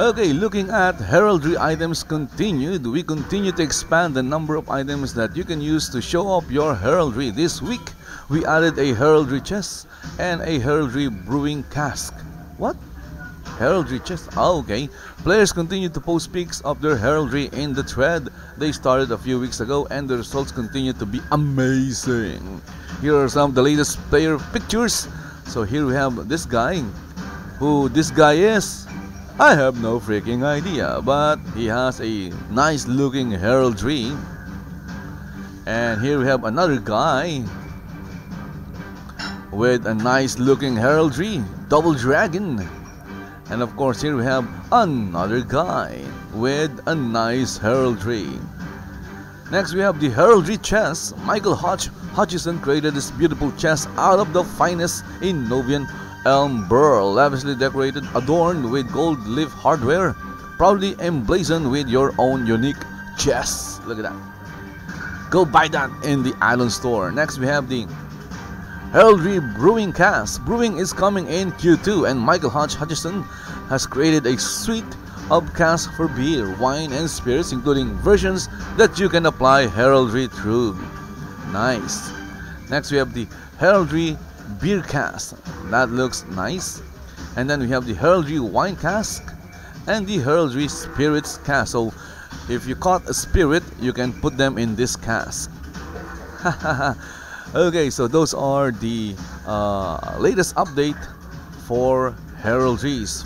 Okay, looking at heraldry items continued, we continue to expand the number of items that you can use to show off your heraldry. This week, we added a heraldry chest and a heraldry brewing cask. What? Heraldry chest? Oh, okay. Players continue to post pics of their heraldry in the thread. They started a few weeks ago and the results continue to be amazing. Here are some of the latest player pictures. So here we have this guy. Who this guy is? I have no freaking idea, but he has a nice looking heraldry. And here we have another guy with a nice looking heraldry, double dragon. And of course, here we have another guy with a nice heraldry. Next, we have the heraldry chest. Michael Hodge Hutchison created this beautiful chest out of the finest in Novian elm burl, lavishly decorated, adorned with gold leaf hardware, proudly emblazoned with your own unique chest. Look at that. Go buy that in the Island Store. Next, we have the Heraldry Brewing Cask. Brewing is coming in Q2, and Michael Hodge Hutchison has created a suite of casks for beer, wine, and spirits, including versions that you can apply heraldry through. Nice. Next, we have the Heraldry beer cask. That looks nice. And then we have the heraldry wine cask and the heraldry spirits cask. So if you caught a spirit, you can put them in this cask. okay, so those are the uh, latest update for heraldries.